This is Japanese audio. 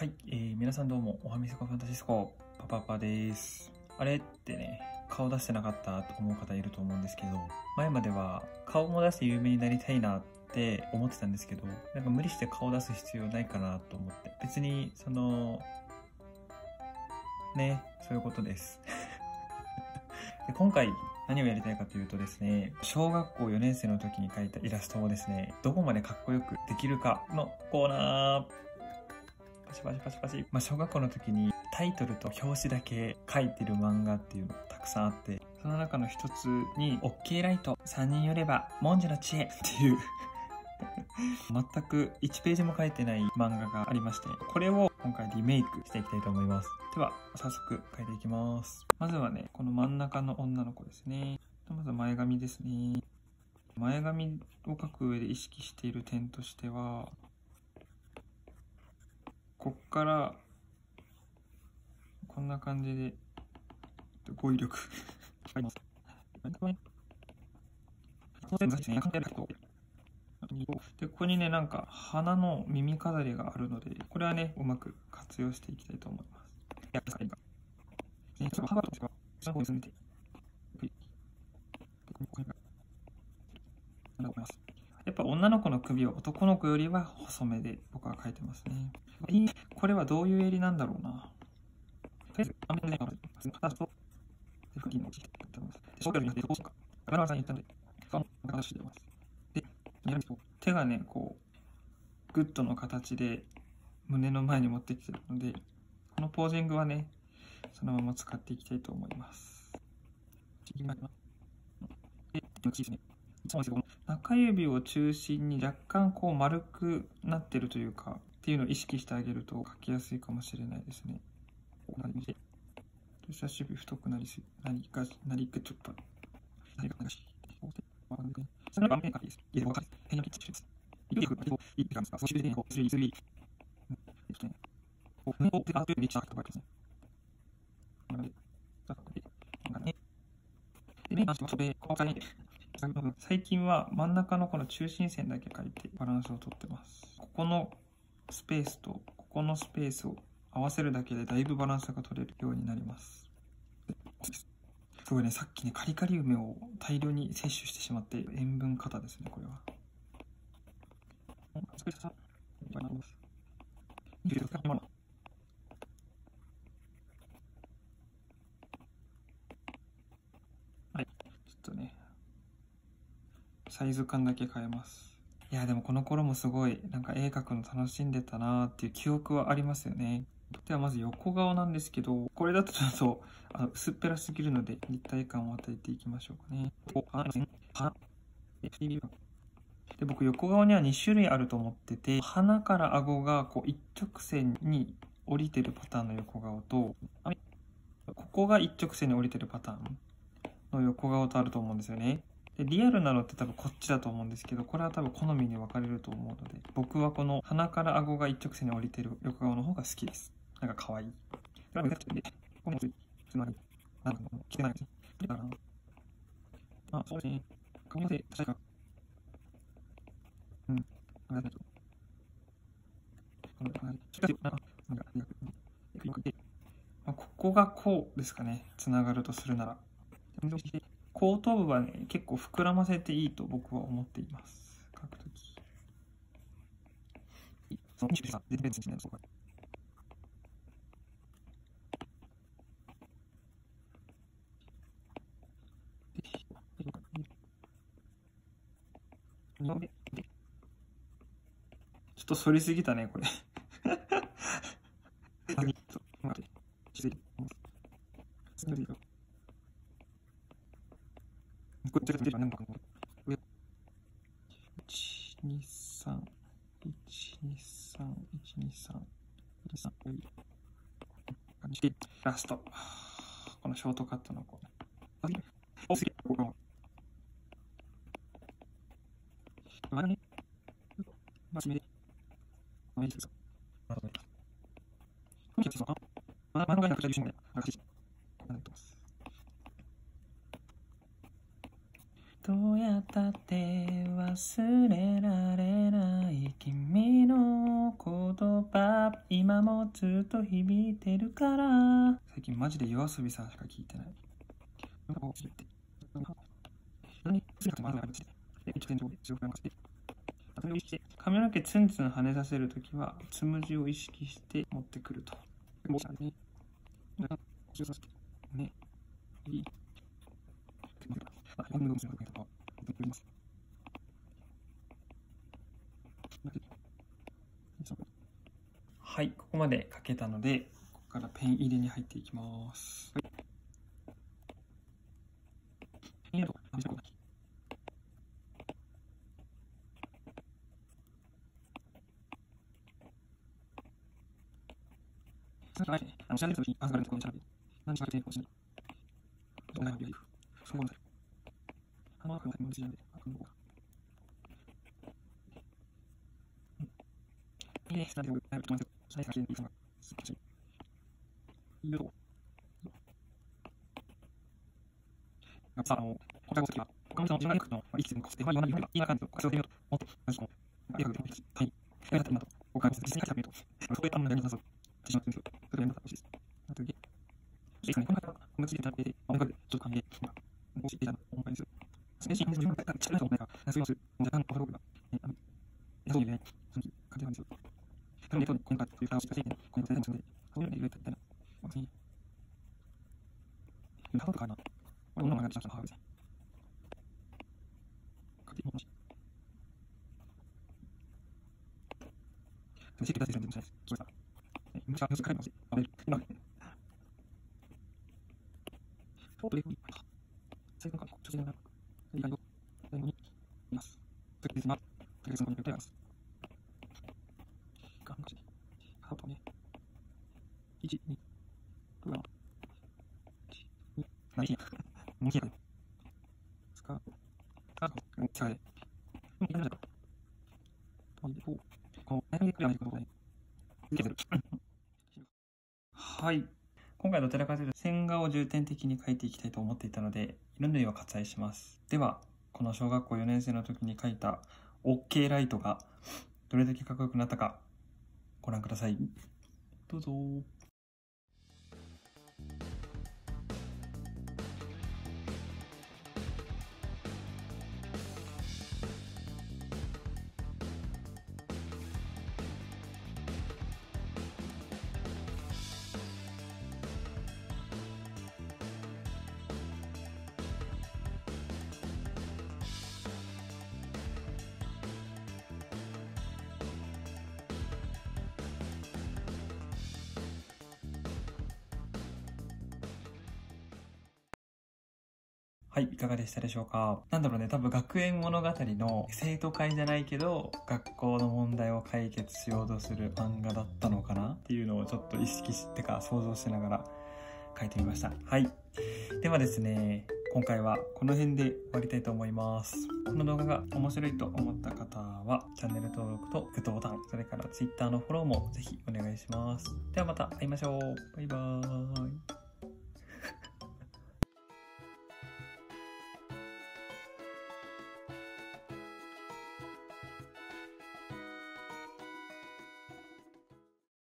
はい、えー、皆さんどうも、おはみそかファンタシスコ、パパパです。あれってね、顔出してなかったと思う方いると思うんですけど、前までは顔も出して有名になりたいなって思ってたんですけど、なんか無理して顔出す必要ないかなと思って、別に、その、ね、そういうことです。で今回何をやりたいかというとですね、小学校4年生の時に描いたイラストをですね、どこまでかっこよくできるかのコーナー。パチパチパチパチ。まあ、小学校の時にタイトルと表紙だけ書いてる漫画っていうのがたくさんあって、その中の一つに、OK ライト、3人よれば、文字の知恵っていう 全く1ページも書いてない漫画がありまして、これを今回リメイクしていきたいと思います。では、早速書いていきます。まずはね、この真ん中の女の子ですね。まず前髪ですね。前髪を描く上で意識している点としては、からこんな感じで語彙力あります。で、ここにね、なんか、花の耳飾りがあるので、これはね、うまく活用していきたいと思います。やっぱ女の子の首は男の子よりは細めで僕は描いてますね。これはどういう襟なんだろうな。手がね、こう、グッドの形で胸の前に持ってきてるので、このポージングはね、そのまま使っていきたいと思います。中指を中心に若干こう丸くなってるというか、っていうのを意識してあげると書きやすいかもしれないですね。なりまして。人差し指太くなりすぎ、なりが、なりちょっと、なりがなし、わか。それは面書きです。い。なピッチしてます。いいく、いい感じですか。そして、こう、すり、すり。えっとね、こう、こう、あとで、リッチャーと書いてますね。なので、さあ、で、なんかね。で、面関しては、それ、こう、最近は真ん中のこの中心線だけ書いてバランスをとってます。ここのスペースとここのスペースを合わせるだけでだいぶバランスが取れるようになります。すごいね、さっきね、カリカリ梅を大量に摂取してしまって、塩分過多ですね、これは。はい、ちょっとね、サイズ感だけ変えます。いや、でもこの頃もすごい、なんか絵描くの楽しんでたなーっていう記憶はありますよね。ではまず横顔なんですけど、これだとちょっとあの薄っぺらすぎるので立体感を与えていきましょうかね。で僕横顔には2種類あると思ってて、鼻から顎がこう一直線に降りてるパターンの横顔と、ここが一直線に降りてるパターンの横顔とあると思うんですよね。リアルなのって多分こっちだと思うんですけど、これは多分好みに分かれると思うので、僕はこの鼻から顎が一直線に降りてる横顔の方が好きです。なんか可愛い。これは難しいで、このつまり、なんかもう、来てないですね。だから、まあ、そうですね。うん、まあ、ここがこうですかね。つながるとするなら。後頭部はね、結構膨らませていいと僕は思っています。書くとき。ちょっと反りすぎたね、これ。待って、気づいて。これ、ちょっと、何か、1、2、3、1、2、3、1、2、3、1、2、3、感じで、ラスト。このショートカットのこう。お、すげえ、ここ。まだね、まじめで、まじですか。まだね。この人ですかまだ、まだがなくちゃ優秀な、あ、し、こうなってます。どうやったって忘れられない君の言葉今もずっと響いてるから。最近マジで夜遊びさんしか聞いてない。髪の毛ツンツン跳ねさせるときはつむじを意識して持ってくると。ねいい。はい、ここまで書けたので、ここからペン入れに入っていきます。はいあの、知らない人に、あ、それ、この調べ、何時かで、こうしない。どんなのビーフ。そうなんだよ。あの、あくまで無事なんで、あくまで。いいね、なんで、僕、なると思います。よ。最初に、いいさが、す。っきり。いいよ。やっぱさ、あの、他の時は、他の人の自分がの、生きてるのかつては言わない、言わない、言いな感じを、活用してみようと、もっと、なんかこう、映画でもいいし、はい。やりたいなと、僕は実際に書いてみようと、そういうあんまりやりなさそう。自信をつけると、それをやりなさほしいです。あとで、いいです。ね、この方は、この次で食べて、音楽で、ちょっと関係、まあ、もし、いたら、お願いする。精神自分が力と思ないから、そういうする、若干、おはろうが、え、あの、やそういうね、その、感じなんですよ。多分ね、今回、そういう顔をしたせいで、この先生のそういうので、いろいろやったら、まあ、ね、母とかな、俺の名前が来た母ですね。家庭もし。教えてください、全然しない。です。聞こえた。今、さ、彼もし、あれ、と最後の女性の以外を最後にい。ます。特別な、特別なことによってあります。がんがし、ハートね、1、2、ブラン、1、2、何しや、もうしや、スカート、スカート、うん、違う。うん、いらないか。と、この、悩みでくれないことで、受けてる。はい。今回どちらかというと線画を重点的に描いていきたいと思っていたので、色塗りを割愛します。では、この小学校4年生の時に描いた OK ライトがどれだけかっこよくなったかご覧ください。どうぞ。はい、いかがでしたでしょうか？なんだろうね、多分学園物語の生徒会じゃないけど、学校の問題を解決しようとする漫画だったのかな？っていうのをちょっと意識してか想像しながら書いてみました。はい。ではですね、今回はこの辺で終わりたいと思います。この動画が面白いと思った方は、チャンネル登録とグッドボタン、それから Twitter のフォローもぜひお願いします。ではまた会いましょう。バイバーイ。